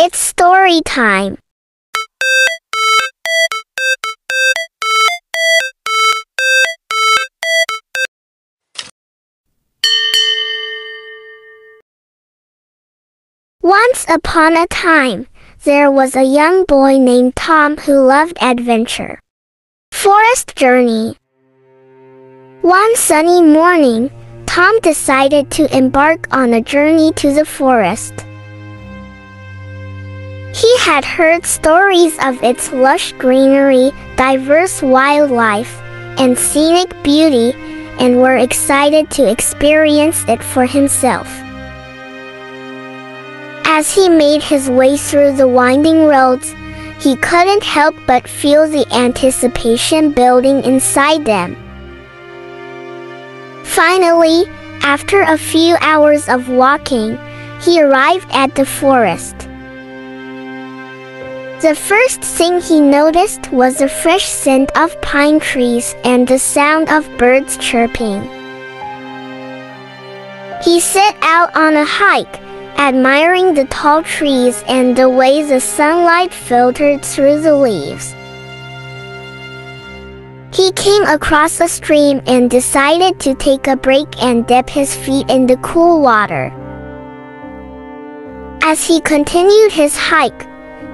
It's story time. Once upon a time, there was a young boy named Tom who loved adventure. Forest Journey One sunny morning, Tom decided to embark on a journey to the forest. Had heard stories of its lush greenery, diverse wildlife, and scenic beauty, and were excited to experience it for himself. As he made his way through the winding roads, he couldn't help but feel the anticipation building inside them. Finally, after a few hours of walking, he arrived at the forest. The first thing he noticed was the fresh scent of pine trees and the sound of birds chirping. He set out on a hike admiring the tall trees and the way the sunlight filtered through the leaves. He came across a stream and decided to take a break and dip his feet in the cool water. As he continued his hike,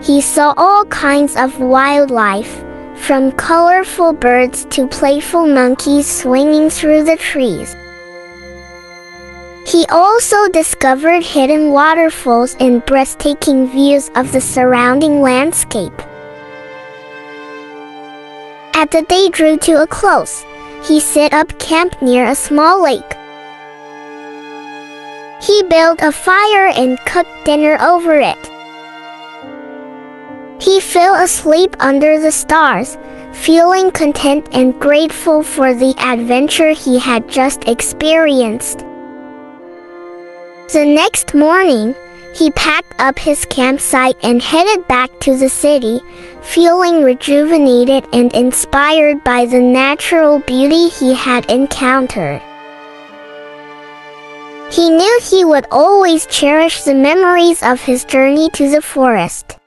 he saw all kinds of wildlife, from colorful birds to playful monkeys swinging through the trees. He also discovered hidden waterfalls and breathtaking views of the surrounding landscape. As the day drew to a close, he set up camp near a small lake. He built a fire and cooked dinner over it. He fell asleep under the stars, feeling content and grateful for the adventure he had just experienced. The next morning, he packed up his campsite and headed back to the city, feeling rejuvenated and inspired by the natural beauty he had encountered. He knew he would always cherish the memories of his journey to the forest.